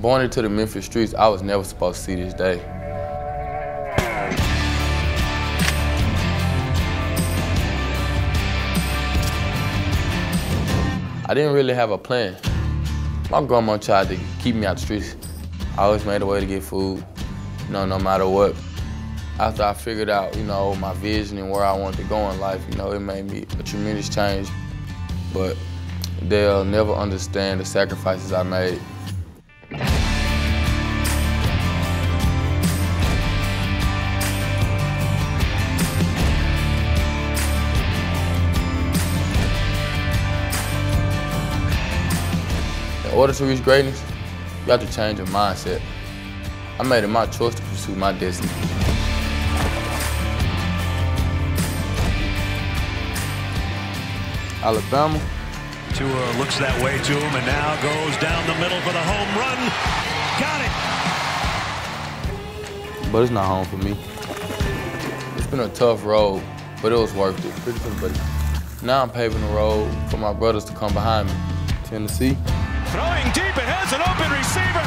Born into the Memphis streets, I was never supposed to see this day. I didn't really have a plan. My grandma tried to keep me out the streets. I always made a way to get food, you know, no matter what. After I figured out, you know, my vision and where I wanted to go in life, you know, it made me a tremendous change. But they'll never understand the sacrifices I made. In order to reach greatness, you have to change your mindset. I made it my choice to pursue my destiny. Alabama. Tua looks that way to him and now goes down the middle for the home run. Got it. But it's not home for me. It's been a tough road, but it was worth it. But now I'm paving the road for my brothers to come behind me. Tennessee. Throwing deep, it has an open receiver.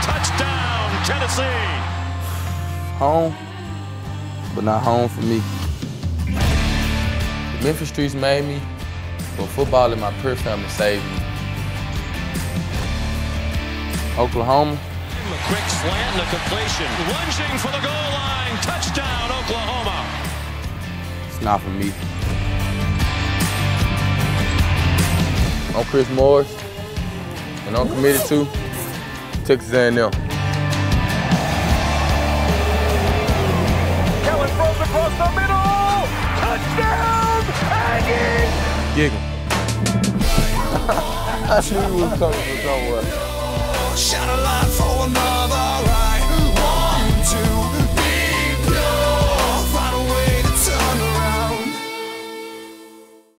Touchdown, Tennessee. Home, but not home for me. The Memphis streets made me, but football and my pure family saved me. Oklahoma. A quick slant and a completion. Lunging for the goal line. Touchdown, Oklahoma. It's not for me. I'm Chris Morris, and I'm committed to Texas A&M. Kellen throws across the middle. Touchdown, Aggies! Giggle. I knew he was coming from somewhere. Shot a lot